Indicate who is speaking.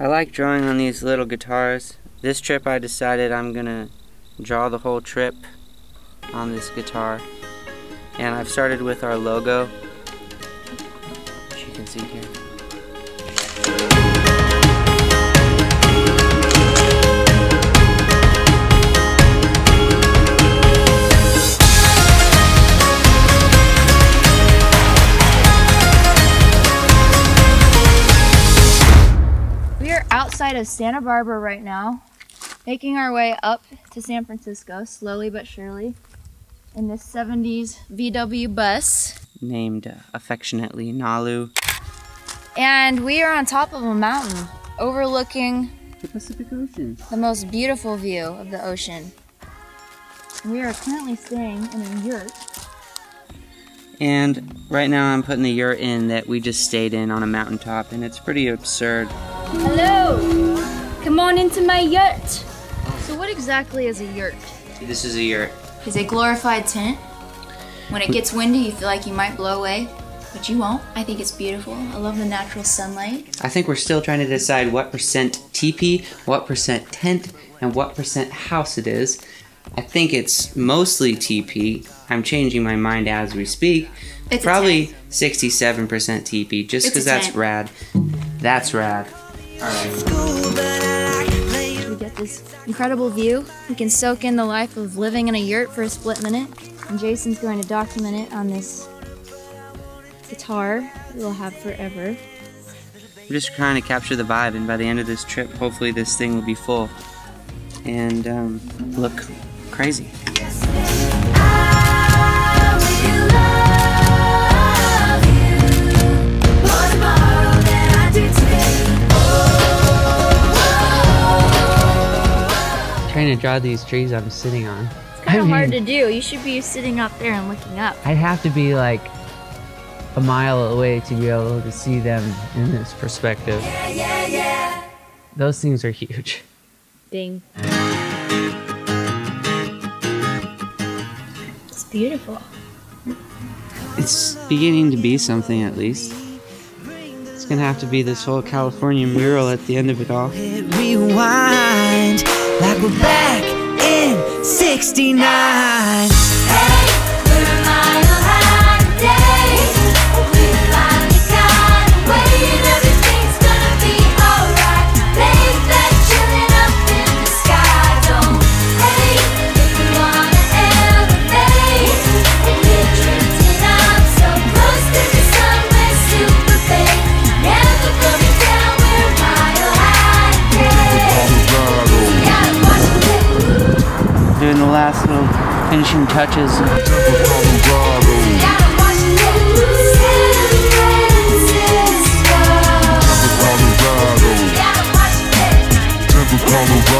Speaker 1: I like drawing on these little guitars. This trip I decided I'm gonna draw the whole trip on this guitar. And I've started with our logo, which you can see here.
Speaker 2: Outside of Santa Barbara right now, making our way up to San Francisco, slowly but surely, in this 70s VW bus.
Speaker 1: Named affectionately Nalu.
Speaker 2: And we are on top of a mountain, overlooking
Speaker 1: The Pacific Ocean.
Speaker 2: the most beautiful view of the ocean. We are currently staying in a yurt.
Speaker 1: And right now I'm putting the yurt in that we just stayed in on a mountaintop, and it's pretty absurd.
Speaker 2: Hello! Come on into my yurt! So, what exactly is a yurt?
Speaker 1: This is a yurt.
Speaker 2: Is a glorified tent. When it gets windy, you feel like you might blow away, but you won't. I think it's beautiful. I love the natural sunlight.
Speaker 1: I think we're still trying to decide what percent teepee, what percent tent, and what percent house it is. I think it's mostly teepee. I'm changing my mind as we speak.
Speaker 2: It's
Speaker 1: Probably 67% teepee, just because that's rad. That's rad.
Speaker 2: We get this incredible view. We can soak in the life of living in a yurt for a split minute. And Jason's going to document it on this guitar we'll have forever.
Speaker 1: We're just trying to capture the vibe, and by the end of this trip, hopefully this thing will be full and um, look crazy. Trying to draw these trees I'm sitting on.
Speaker 2: It's kind of hard to do. You should be sitting up there and looking up.
Speaker 1: I'd have to be like a mile away to be able to see them in this perspective. Yeah, yeah, yeah. Those things are huge.
Speaker 2: Ding. It's beautiful.
Speaker 1: It's beginning to be something at least. It's gonna have to be this whole California mural at the end of it all.
Speaker 3: Rewind like we're back in 69.
Speaker 1: doing the last little finishing touches. Colorado.